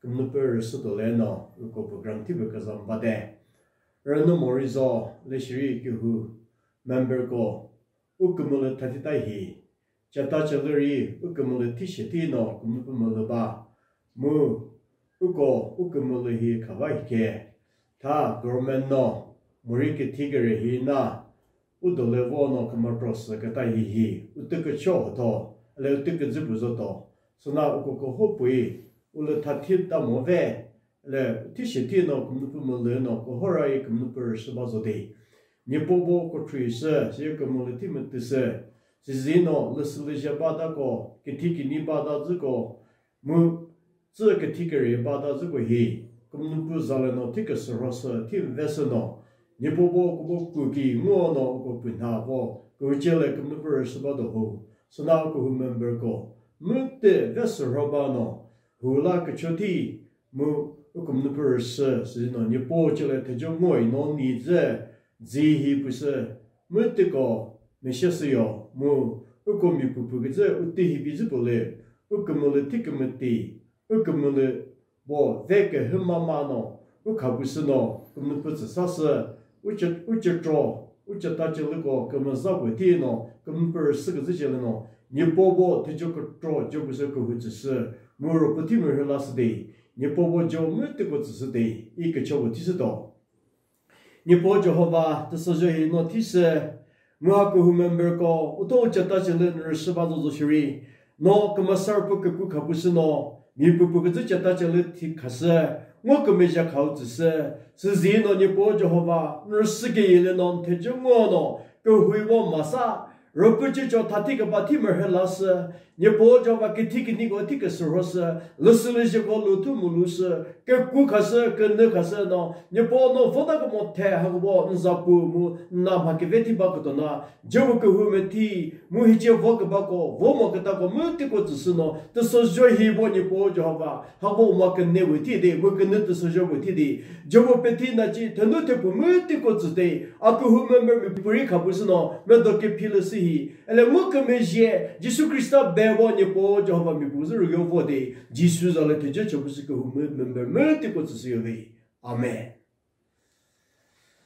kumna pe rasu do le na ko po grang ti be ka le shi hu member ko u hi cha ta cha le no kumna pe ba mu u ko hi ka ta do me no hi na u le wo no kumna pro ta hi hi u cho zo to 为了他替打模范，来提些电脑，我们不没来呢。不后让也，我们不二十八坐台。你包包各穿些，些个买了他们都是。就是呢，老师那些八大哥，给提个你八大这个，没，这个提个人八大这个行，我们不上来呢，提个是合适，提不合适呢？你包包各个估计我呢，个不拿包，个接来我们不二十八都好，是哪个后面不搞？没得，那是好吧？侬。后那个秋天，o 我跟恁婆儿说，是那你搬起来，他就爱那女子，记起不是？没对个，没小事哟。木我跟米不婆个在，我对他鼻子不赖，我根本了听个么对，我跟么了我再个很妈妈喏，我可不是呢，根本不子啥事？我就我就找，我叫大家那个本恁老婆呢，根本不儿四个这些人呢。nipobo tijoko tro jobuse ko hujise muro nipobo jo mu te ko tsu nipo jo hoba to so no tisu muo ko hu member ko uto cha no no mi ti no nipo jo hoba no hui wo 若不就叫他这个把铁门还拉死，你包叫把给铁给你个铁个时候是，二十来些包老土木螺丝，跟顾客是跟哪个是喏？你包喏，房子个么太，还个包二十步木，拿马个问题把个都拿，就木个后面铁，木一节房个把个，房木个那个没铁个姿势喏，这手脚细包你包叫把，还包木个耐会铁的，木个耐这手脚会铁的，就木别铁那节，他那铁不没铁个姿势，阿个后面门不不开不是喏，那都给劈了是。Ele wu kame xie, jisu krista bewa nipo jahwa mipo zi rugyo fote, jisu zale teja hume member mele tipo tsu siyo vei. Amen.